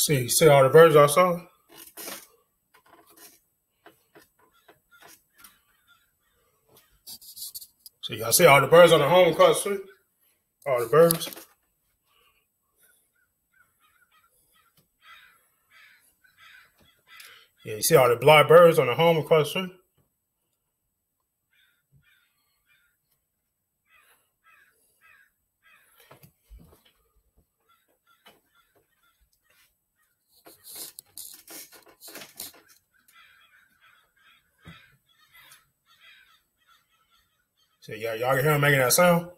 See, see all the birds I saw? See, y'all see all the birds on the home the street? All the birds. Yeah, you see all the black birds on the home across the street? So yeah, y'all can hear him making that sound?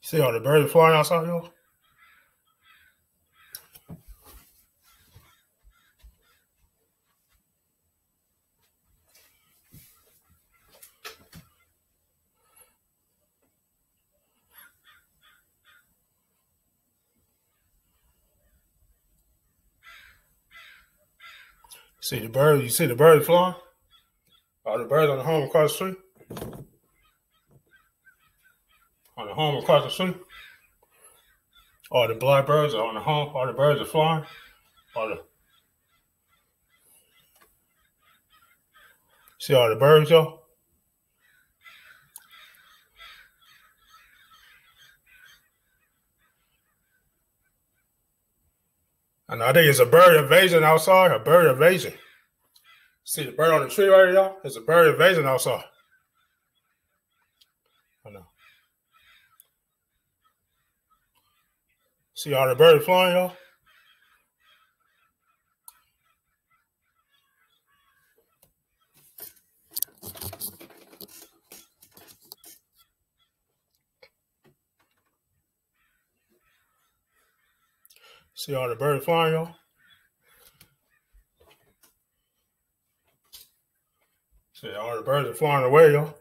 See all the birds flying outside, y'all? See the bird? You see the bird flying? All oh, the birds on the home across the street? On the home across the street? All the black birds are on the home. All the birds are flying. All the see all the birds, y'all? And I think it's a bird invasion outside, a bird invasion. See the bird on the tree right here, y'all? It's a bird invasion outside. I know. See all the birds flying, y'all? See all the birds flying, y'all? See all the birds are flying away, y'all.